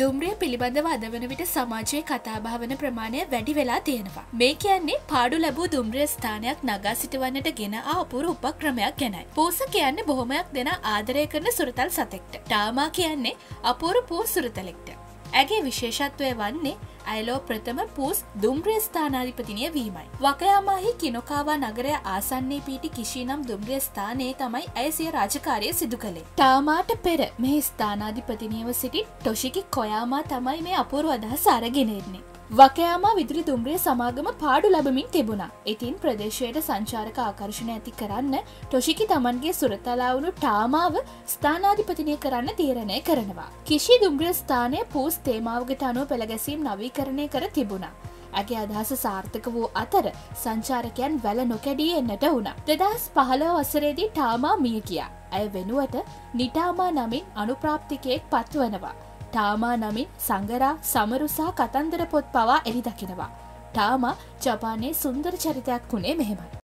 දුම්රිය පිළිබඳව අද වන විට සමාජයේ කතාභාවන ප්‍රමාණය වැඩි වෙලා තියෙනවා. මේ කියන්නේ පාඩු ලැබූ දුම්රිය ස්ථානයක් නගා සිටවන්නට ගෙන ආපුර උපක්‍රමයක් ගැනයි. පූස කියන්නේ බොහොමයක් දෙන ආදරය කරන සුරතල් සතෙක්ට. ටාමා කියන්නේ අපූරු පූ සුරතලෙක්ට. ඇගේ විශේෂත්වය වන්නේ ඇලෝ ප්‍රථම පුස් දුම්ග්‍රිය ස්ථානාධිපතිනය වීමයි. වකයාමහි කිනොකාවා නගරය ආසන්නේ පීටි කිසි නම් දුම්ග්‍රිය ස්ථානයේ තමයි ඇයසිය රාජකාරය සිදු කළේ. ටාමාට පෙර මේ ස්ථානාධිපතිනියව සිටි ටොෂිකි කොයාමා තමයි මේ අපුරු අදහස් අරගෙනෙන්නේ. වකයාමා විදුලි දුම්රිය සමාගම පාඩු ලබමින් තිබුණා. ඉතින් ප්‍රදේශයට සංචාරක ආකර්ශණ ඇති කරන්න ටොෂිකි තමන්ගේ සුරතලාවුණු ටාමාව ස්ථානාධිපතිනය කරන්න තීරණය කරනවා. කිසි දුම්ග්‍රිය ස්ථානය පූස් තේමාවගට අනුව පෙළගැසීම් නවීකරණය කර තිබුණා. ඇගේ අදහස සාර්ථක වූ අතර සංචාරකයන් වැල නොකැඩී එන්නට වුණ. දෙදස් පහළ වසරේදී ටාමා මිය කියා. ඇය වෙනුවට නිටාමා නමින් අනුප්‍රාප්තිකයෙක් පත්වනවා. ටාමා නමින් සංගරා සමරුසා කතන්දර පොත් පවා එහි දකිනවා. ටාමා ජපානයේ සුන්දර චරිතයක් වුණේ මෙහෙමයි.